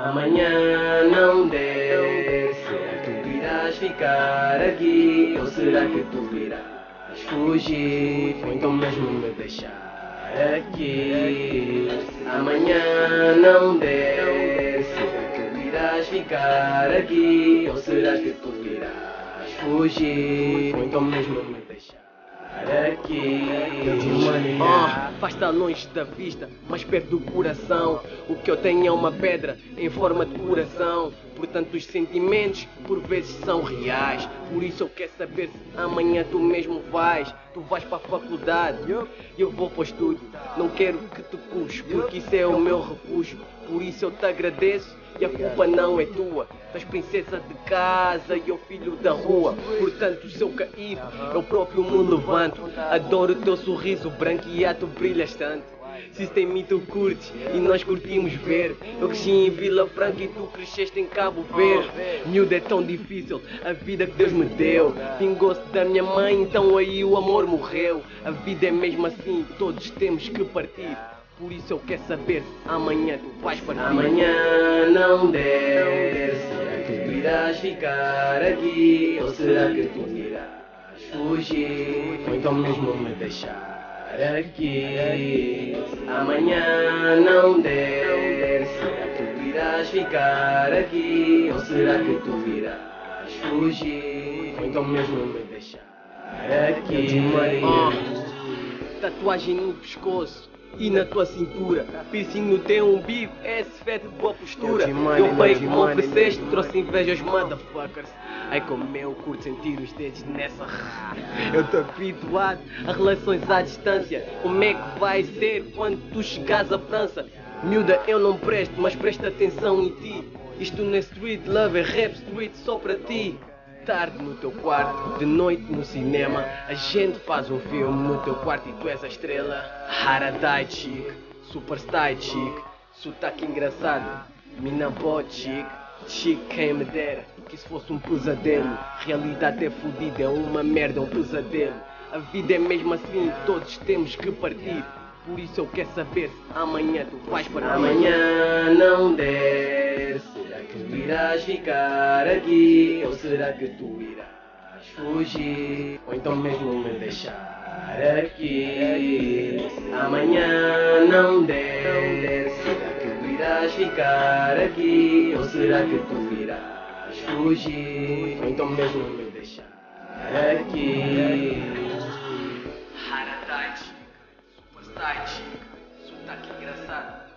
amanhã não será que tu irás ficar aqui? Ou será que tu irás fugir? Ou então mesmo me deixar aqui? Amanhã não será que tu irás ficar aqui? Ou será que tu irás fugir? Ou então mesmo me deixar? Aqui, Ah, faz estar longe da vista, mas perto do coração. O que eu tenho é uma pedra em forma de coração. Portanto, os sentimentos por vezes são reais. Por isso eu quero saber se amanhã tu mesmo vais. Tu vais para a faculdade e eu vou para o estúdio. Não quero que tu puxes, porque isso é o meu refúgio. Por isso eu te agradeço e a culpa não é tua. Das princesa de casa e eu filho da rua. Portanto, se eu cair, eu próprio me levanto. Adoro o teu sorriso branco e ato brilhas tanto. Se mim tu curtes e nós curtimos ver. Eu cresci em Vila Franca e tu cresceste em Cabo Verde. Miúdo é tão difícil, a vida que Deus me deu. Vingou-se da minha mãe, então aí o amor morreu. A vida é mesmo assim, todos temos que partir. Por isso eu quero saber se amanhã tu vais partir. amanhã não der, será que tu irás ficar aqui ou será que tu irás fugir ou então mesmo me deixar aqui? Amanhã não der, será que tu irás ficar aqui? Ou será que tu irás fugir? Ou então mesmo me deixar aqui? Ah, tatuagem no pescoço e na tua cintura. Piercing no teu umbigo, esse fé de boa postura. Eu bem que me ofereceste, trouxe inveja aos motherfuckers. Ai como eu curto sentir os dedos nessa. Eu tô habituado a relações à distância. Como é que vai ser quando tu chegares à França? Miúda, eu não presto, mas presta atenção em ti. Isto não é street love, é rap street só para ti. Tarde no teu quarto, de noite no cinema. A gente faz um filme no teu quarto e tu és a estrela. Haradai chic, superstar chic, sotaque engraçado. Mina boa chic, chic quem me dera. Que isso fosse um pesadelo. Realidade é fodida, é uma merda, é um pesadelo. A vida é mesmo assim, todos temos que partir. Por isso eu quero saber se amanhã tu vais para Amanhã não der, será que tu irás ficar aqui ou será que tu irás fugir ou então mesmo me deixar aqui? Amanhã não der, será que tu irás ficar aqui ou será que tu irás fugir ou então mesmo me deixar aqui? Haradai chic, superstar chic, sotaque engraçado.